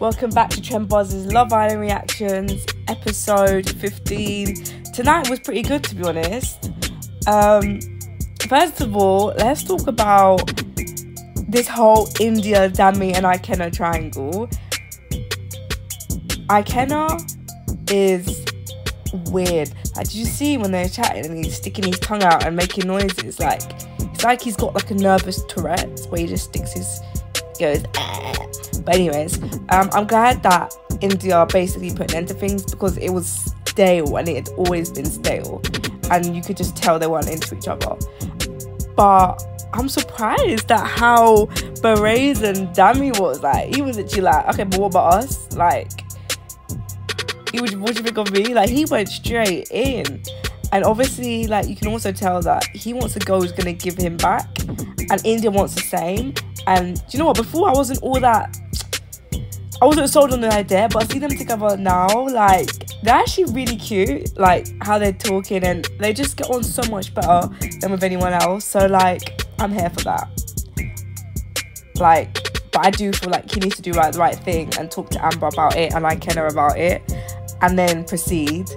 Welcome back to Trend Buzz's Love Island Reactions, episode 15. Tonight was pretty good, to be honest. Um, first of all, let's talk about this whole Indiyah, Dami, and Ikenna triangle. Ikenna is weird. Like, did you see when they're chatting and he's sticking his tongue out and making noises? Like, it's like he's got like a nervous Tourette's where he just sticks his goes. Ah. But anyways, um, I'm glad that Indiyah basically put an end to things because it was stale and it had always been stale, and you could just tell they weren't into each other. But I'm surprised at how brazen Dami was. Like he was actually like, okay, but what about us? Like, he would, what do you think of me? Like he went straight in. And obviously, like you can also tell that he wants a girl who's gonna give him back, and Indiyah wants the same. And do you know what? Before I wasn't all that. I wasn't sold on the idea, but I see them together now. Like they're actually really cute. Like how they're talking, and they just get on so much better than with anyone else. So like, I'm here for that. Like, but I do feel like he needs to do right the right thing and talk to Amber about it and like Kenna about it, and then proceed.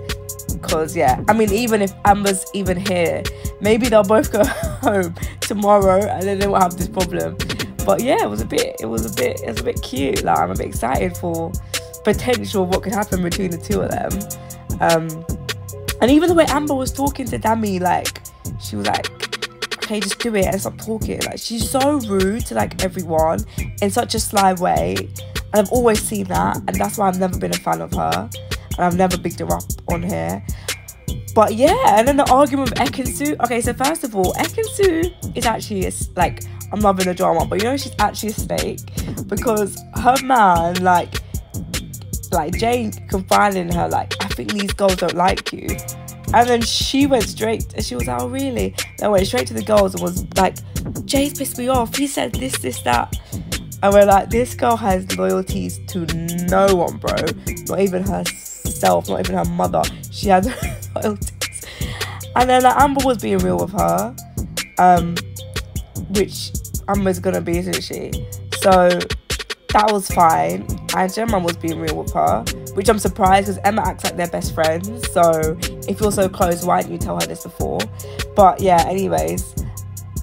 Cause yeah, I mean, even if Amber's even here, maybe they'll both go home tomorrow, and then they won't have this problem but yeah, it was a bit, it was a bit, it was a bit cute. Like I'm a bit excited for potential what could happen between the two of them. Um, and even the way Amber was talking to Dami, like she was like, "Okay, just do it and stop talking." Like she's so rude to like everyone in such a sly way, and I've always seen that, and that's why I've never been a fan of her, and I've never bigged her up on here. But yeah, and then the argument with Ekin-Su. Okay, so first of all, Ekin-Su is actually like I'm loving the drama, but you know she's actually a snake because her man, like, like Jay confided in her, like, I think these girls don't like you. And then she went straight, and she was like, oh, really? Then went straight to the girls and was like, Jay's pissed me off. He said this, this, that. And we're like, this girl has loyalties to no one, bro. Not even herself, not even her mother. She has loyalties. And then like, Amber was being real with her. Um, which Amber's gonna be, isn't she? So that was fine. And Gemma was being real with her, which I'm surprised because Gemma acts like they're best friends. So if you're so close, why didn't you tell her this before? But yeah, anyways.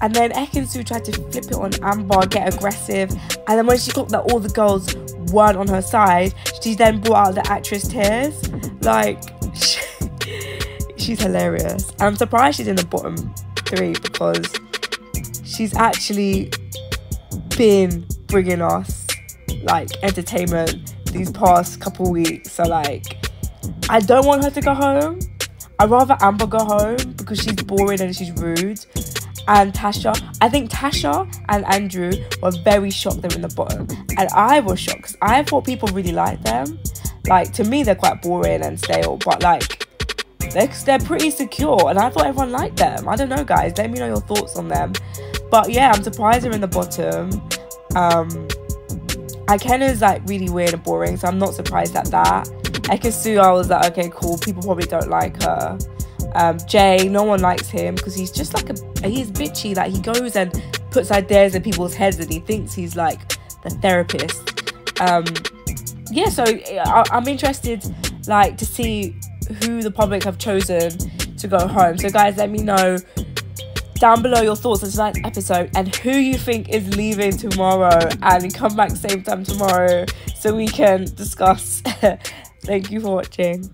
And then Ekin-Su tried to flip it on Amber, get aggressive. And then when she got that all the girls weren't on her side, she then brought out the actress tears. Like, she, she's hilarious. And I'm surprised she's in the bottom three because she's actually been bringing us like entertainment these past couple weeks. So like, I don't want her to go home. I'd rather Amber go home because she's boring and she's rude. And Tasha, I think Tasha and Andrew were very shocked they're in the bottom. And I was shocked because I thought people really liked them. Like, to me, they're quite boring and stale, but like, they're, they're pretty secure. And I thought everyone liked them. I don't know, guys. Let me know your thoughts on them. But yeah, I'm surprised they're in the bottom. Um, is like really weird and boring, so I'm not surprised at that. Ekin-Su, I was like, okay, cool. People probably don't like her. Um, Jay, no one likes him because he's just like a he's bitchy. Like he goes and puts ideas in people's heads, and he thinks he's like the therapist. Um, yeah, so I, I'm interested, like, to see who the public have chosen to go home. So guys, let me know down below your thoughts on tonight's episode and who you think is leaving tomorrow and come back same time tomorrow so we can discuss. Thank you for watching.